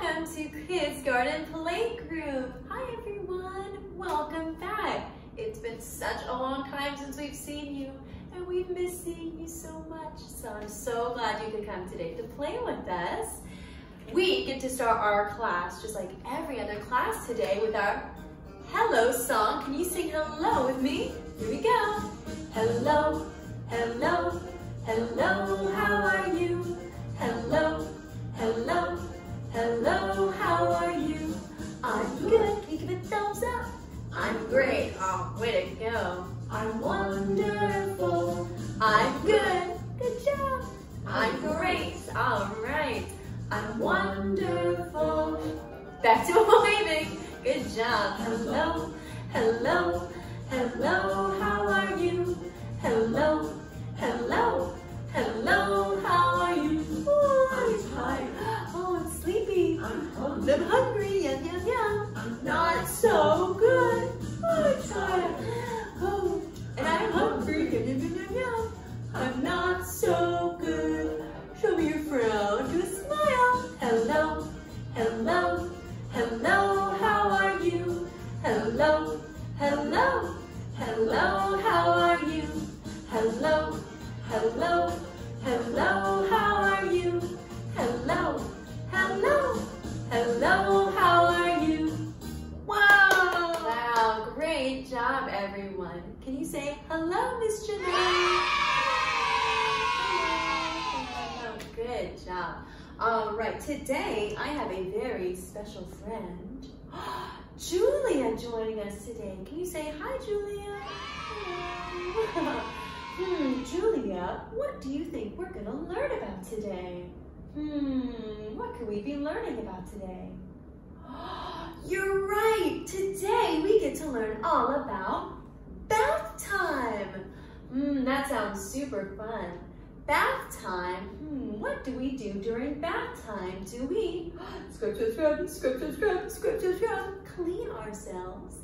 welcome to Kids Garden Playgroup. Hi everyone, welcome back. It's been such a long time since we've seen you and we've missed seeing you so much. So I'm so glad you could come today to play with us. We get to start our class just like every other class today with our hello song. Can you sing hello with me? Here we go. Hello, hello, hello, how are you? Hello, hello, hello, how are you? I'm good, give a thumbs up? I'm great, oh, way to go. I'm wonderful, Good job. All right, today I have a very special friend, Julia, joining us today. Can you say hi, Julia? Hmm, Julia, what do you think we're going to learn about today? Hmm, what could we be learning about today? You're right. Today we get to learn all about bath time. Hmm, that sounds super fun. Bath time. Hmm, what do we do during bath time? Do we scrub, scrub, scrub, scrub, scrub, scrub, clean ourselves?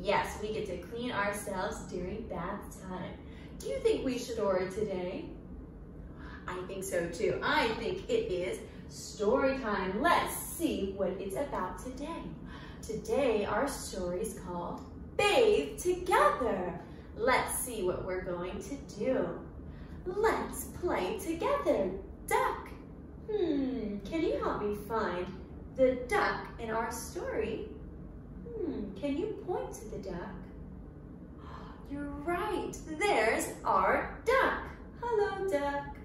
Yes, we get to clean ourselves during bath time. Do you think we should order today? I think so too. I think it is story time. Let's see what it's about today. Today, our story is called Bathe Together. Let's see what we're going to do. Let's play together. Duck. Hmm, can you help me find the duck in our story? Hmm, can you point to the duck? You're right, there's our duck. Hello, duck.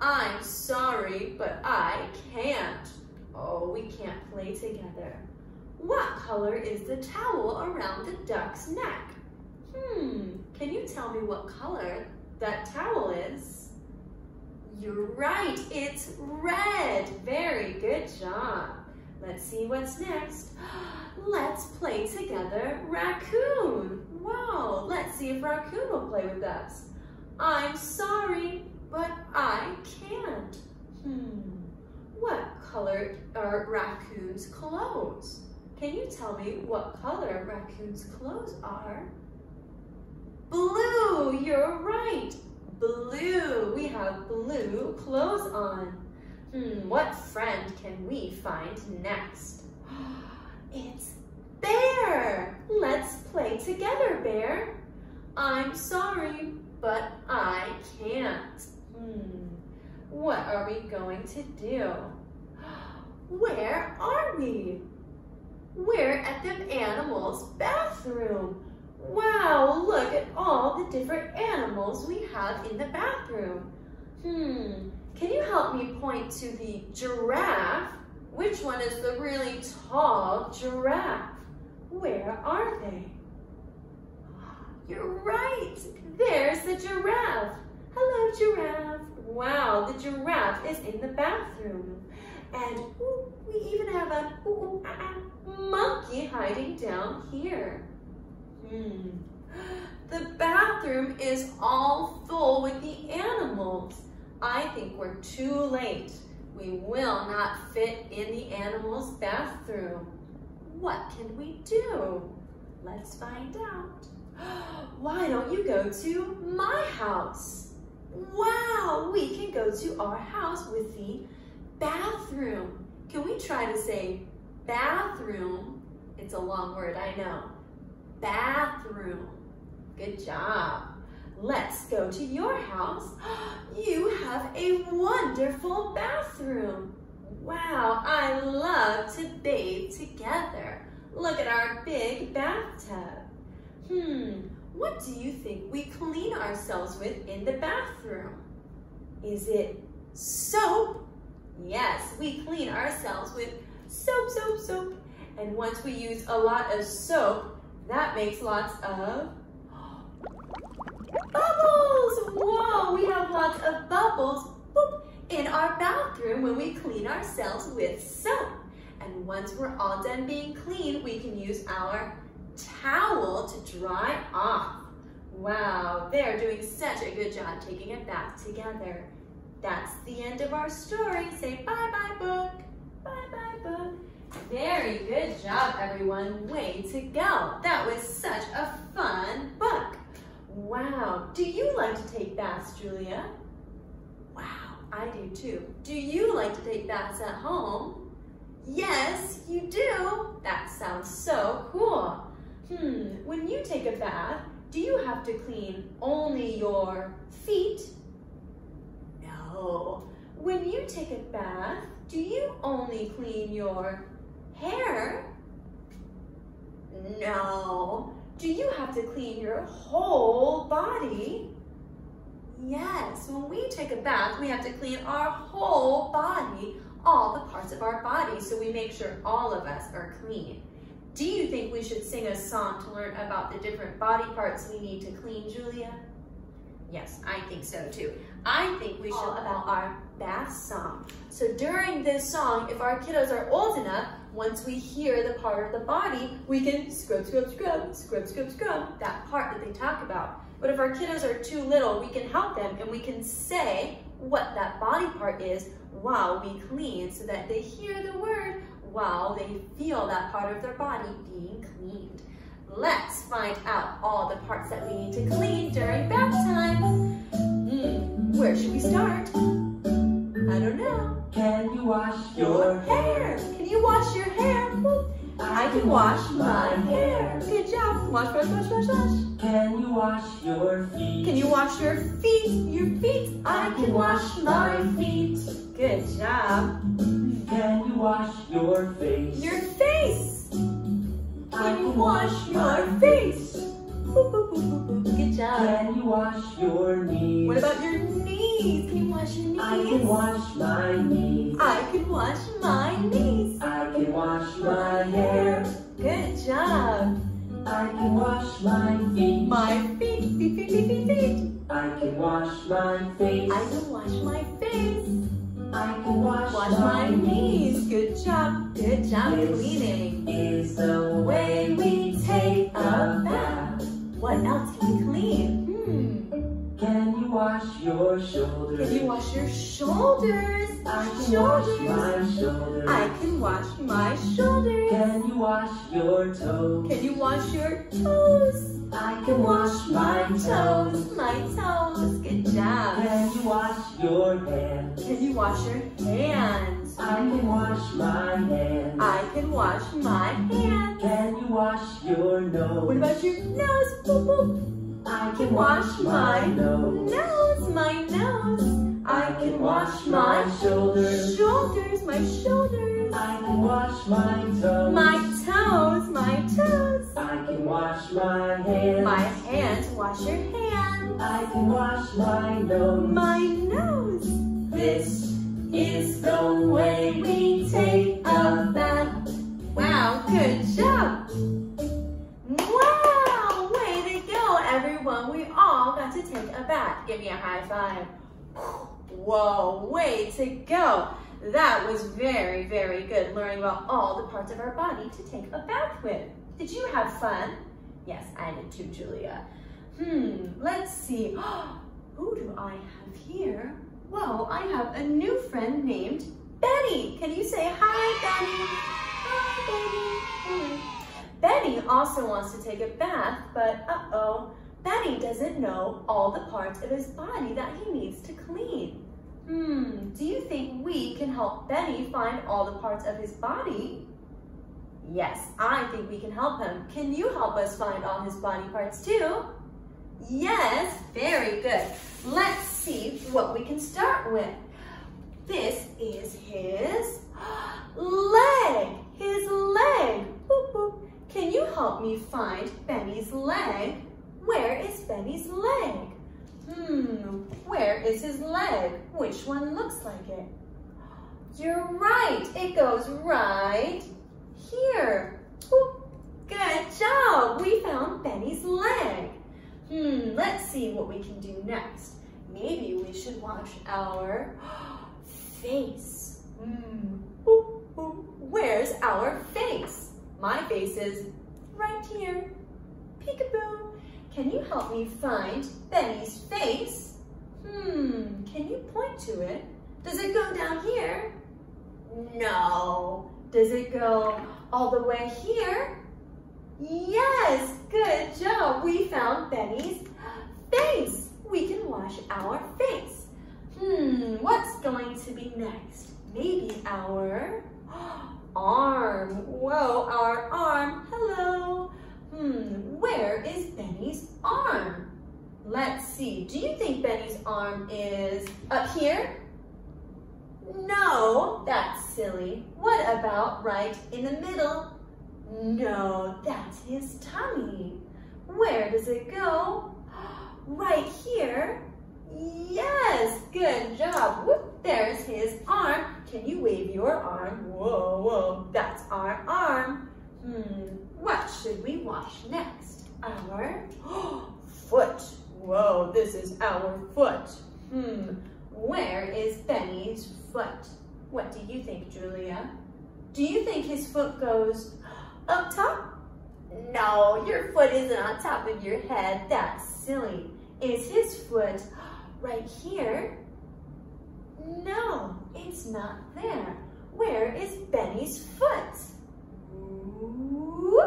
I'm sorry, but I can't. Oh, we can't play together. What color is the towel around the duck's neck? Hmm, can you tell me what color that towel is? You're right, it's red. Very good job. Let's see what's next. Let's play together raccoon. Wow, let's see if raccoon will play with us. I'm sorry, but I can't. Hmm, what color are raccoon's clothes? Can you tell me what color raccoon's clothes are? Blue, you're right. Blue, we have blue clothes on. Hmm, what friend can we find next? It's Bear. Let's play together, Bear. I'm sorry, but I can't. Hmm, what are we going to do? Where are we? We're at the animal's bathroom. Wow, look at all the different animals we have in the bathroom. Hmm, can you help me point to the giraffe? Which one is the really tall giraffe? Where are they? You're right, there's the giraffe. Hello, giraffe. Wow, the giraffe is in the bathroom. And ooh, we even have a ooh, ah, monkey hiding down here. Hmm. The bathroom is all full with the animals. I think we're too late. We will not fit in the animal's bathroom. What can we do? Let's find out. Why don't you go to my house? Wow, we can go to our house with the bathroom. Can we try to say bathroom? It's a long word, I know. Bathroom. Good job. Let's go to your house. You have a wonderful bathroom. Wow, I love to bathe together. Look at our big bathtub. Hmm, what do you think we clean ourselves with in the bathroom? Is it soap? Yes, we clean ourselves with soap, soap, soap. And once we use a lot of soap, that makes lots of bubbles. Whoa, we have lots of bubbles boop, in our bathroom when we clean ourselves with soap. And once we're all done being clean, we can use our towel to dry off. Wow, they're doing such a good job taking a bath together. That's the end of our story. Say bye-bye, book. Bye-bye, book. Very good job, everyone. Way to go. That was such a fun book. Wow. Do you like to take baths, Julia? Wow, I do too. Do you like to take baths at home? Yes, you do. That sounds so cool. Hmm, when you take a bath, do you have to clean only your feet? No. When you take a bath, do you only clean your hair? No. Do you have to clean your whole body? Yes, when we take a bath, we have to clean our whole body, all the parts of our body, so we make sure all of us are clean. Do you think we should sing a song to learn about the different body parts we need to clean, Julia? Yes, I think so too. I think we should about our bath song. So during this song, if our kiddos are old enough, once we hear the part of the body, we can scrub, scrub, scrub, scrub, scrub, scrub, that part that they talk about. But if our kiddos are too little, we can help them and we can say what that body part is while we clean so that they hear the word while they feel that part of their body being cleaned. Let's find out all the parts that we need to clean during bath time. Mm, where should we start? I don't know. Can you wash your hair? Can you wash your hair? I can wash my hair. Good job. Wash, wash, wash, wash, wash. Can you wash your feet? Can you wash your feet? Your feet. I can wash my feet. Good job. Can you wash your face? Your face. I Can you wash your face? Good job. Can you wash your knees? What about your knees? Can you wash your knees? I can wash my knees. I wash my knees. I can wash my hair. Good job. I can wash my feet. My feet, feet, feet, feet, feet, feet. I can wash my face. I can wash my face. I can wash, Wash my knees. Good job. Good job This cleaning. Is the way we take a bath. What else can we clean? Hmm. Can you wash your shoulders? Can you wash your shoulders? I can wash Shoulders. my. I wash my shoulders. Can you wash your toes? Can you wash your toes? I can wash my toes. My toes. Good job. Can you wash your hands? Can you wash your hands? I can wash my hands. I can wash my hands. Can you wash your nose? What about your nose? Boop, boop. I can wash my nose. Nose, my nose. I can wash my shoulders. Shoulders, my shoulders. I can wash my toes. My toes, my toes. I can wash my hands. My hands, wash your hands. I can wash my nose. My nose. This is the way we take a bath. Wow, good job. Wow, way to go, everyone. We all got to take a bath. Give me a high five. Whoa, way to go. That was very, very good learning about all the parts of our body to take a bath with. Did you have fun? Yes, I did too, Julia. Hmm, let's see. Who do I have here? Well, I have a new friend named Benny. Can you say hi, Benny? Hi, Benny. Benny also wants to take a bath, but uh-oh, Benny doesn't know all the parts of his body that he needs to clean. Hmm, do you think we can help Benny find all the parts of his body? Yes, I think we can help him. Can you help us find all his body parts too? Yes, very good. Let's see what we can start with. This is his leg, his leg. Boop, boop. Can you help me find Benny's leg? Where is Benny's leg? Hmm, where is his leg? Which one looks like it? You're right, it goes right here. Boop. Good job, we found Benny's leg. Hmm, let's see what we can do next. Maybe we should wash our face. Hmm, boop, boop. Where's our face? My face is right here. Peekaboo. Can you help me find Benny's face? Hmm, can you point to it? Does it go down here? No. Does it go all the way here? Yes, good job. We found Benny's face. We can wash our face. Hmm, what's going to be next? Maybe our arm. Whoa, our arm. Hello. Hmm, where is Benny's arm? Let's see. Do you think Benny's arm is up here? No, that's silly. What about right in the middle? No, that's his tummy. Where does it go? Right here. Yes, good job. Whoop, there's his arm. Can you wave your arm? Whoa, whoa, that's our arm. Hmm, what should we wash next? Our foot. Whoa, this is our foot. Hmm, where is Benny's foot? What do you think, Julia? Do you think his foot goes up top? No, your foot isn't on top of your head. That's silly. Is his foot right here? No, it's not there. Where is Benny's foot? Ooh,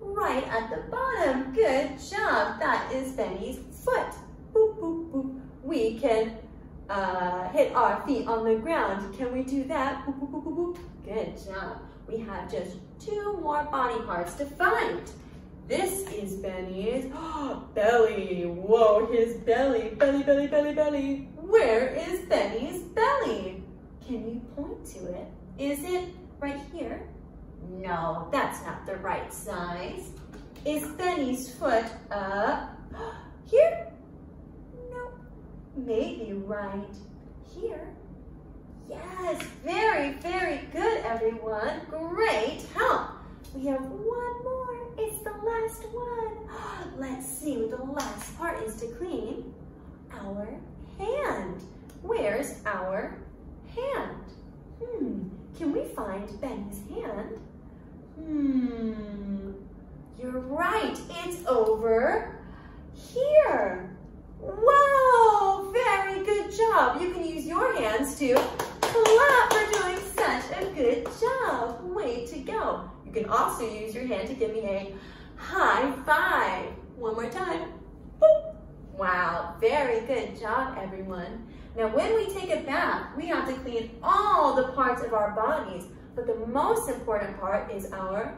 right at the bottom. Good job. That is Benny's foot. Boop, boop, boop. We can uh, hit our feet on the ground. Can we do that? Boop, boop, boop, boop, boop. Good job. We have just two more body parts to find. This is Benny's belly. Whoa, his belly, belly, belly, belly, belly. Where is Benny's belly? Can you point to it? Is it right here? No, that's not the right size. Is Benny's foot up here? No, maybe right here. Yes, very, very good, everyone. Great help. We have one more. It's the last one. Let's see what the last part is to clean. Our hand. Where's our hand? Hmm, can we find Benny's hand? Hmm, you're right. It's over here. Whoa, very good job. You can use your hands to clap for doing such a good job. Way to go. You can also use your hand to give me a high five. One more time. Boop. Wow, very good job, everyone. Now, when we take a bath, we have to clean all the parts of our bodies, but the most important part is our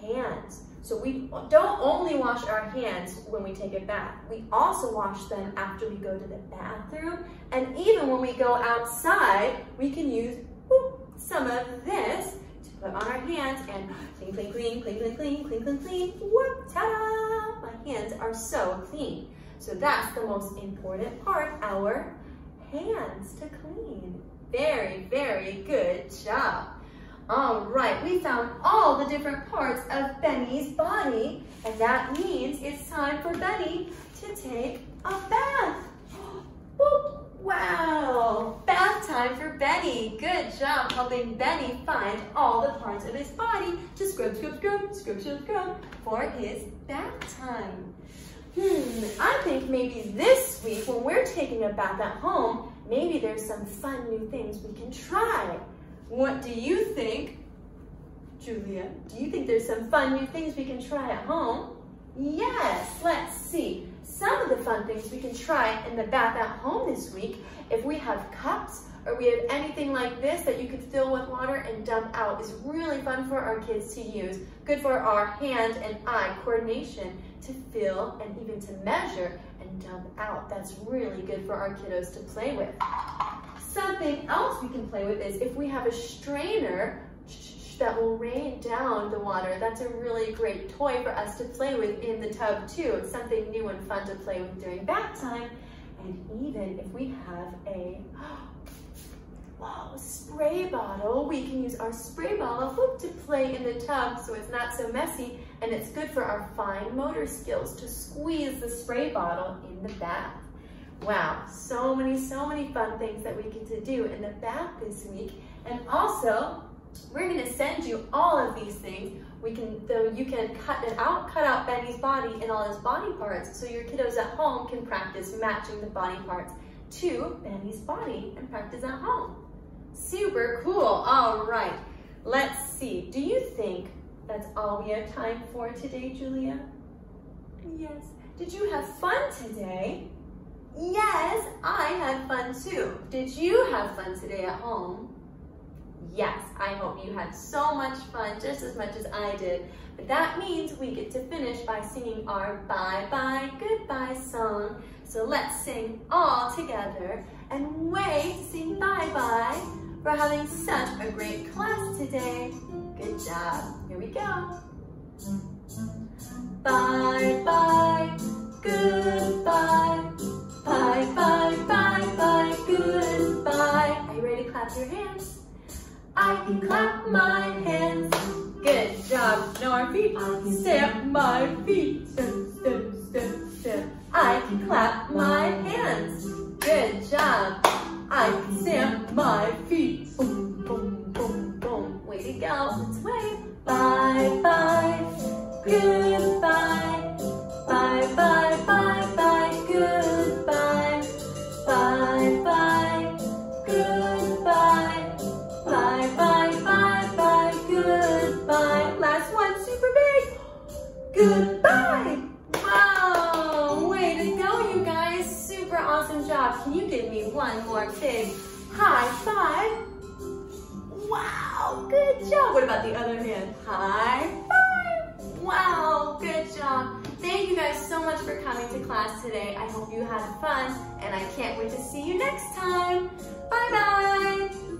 hands. So we don't only wash our hands when we take a bath, we also wash them after we go to the bathroom. And even when we go outside, we can use whoop, some of this put on our hands and clean, clean, clean, clean, clean, clean, clean, clean, clean, whoop, ta-da! My hands are so clean. So that's the most important part, our hands to clean. Very, very good job. All right, we found all the different parts of Benny's body, and that means it's time for Benny to take a bath. Wow, bath time for Good job helping Benny find all the parts of his body to scrub, scrub, scrub, scrub, scrub, scrub for his bath time. Hmm, I think maybe this week when we're taking a bath at home, maybe there's some fun new things we can try. What do you think? Julia, do you think there's some fun new things we can try at home? Yes, let's see. some of the fun things we can try in the bath at home this week, if we have cups or we have anything like this that you can fill with water and dump out is really fun for our kids to use. Good for our hand and eye coordination to fill and even to measure and dump out. That's really good for our kiddos to play with. Something else we can play with is if we have a strainer that will rain down the water. That's a really great toy for us to play with in the tub too. It's something new and fun to play with during bath time. And even if we have a wow, spray bottle, we can use our spray bottle to play in the tub so it's not so messy and it's good for our fine motor skills to squeeze the spray bottle in the bath. Wow, so many, so many fun things that we get to do in the bath this week. And also, we're gonna send you all of these things. We can, though you can cut it out, cut out Benny's body and all his body parts so your kiddos at home can practice matching the body parts to Benny's body and practice at home. Super cool, all right. Let's see, do you think that's all we have time for today, Julia? Yes. Did you have fun today? Yes, I had fun too. Did you have fun today at home? Yes, I hope you had so much fun, just as much as I did. But that means we get to finish by singing our bye-bye, goodbye song. So let's sing all together and wait to sing bye-bye for having such a great class today. Good job. Here we go. Bye-bye, goodbye. Bye-bye, bye-bye, goodbye. Are you ready to clap your hands? I can clap my hands. Good job. Now our feet. Stamp my feet. One more big high five? Wow, good job. What about the other hand? High five. Wow, good job. Thank you guys so much for coming to class today. I hope you had fun and I can't wait to see you next time. Bye-bye.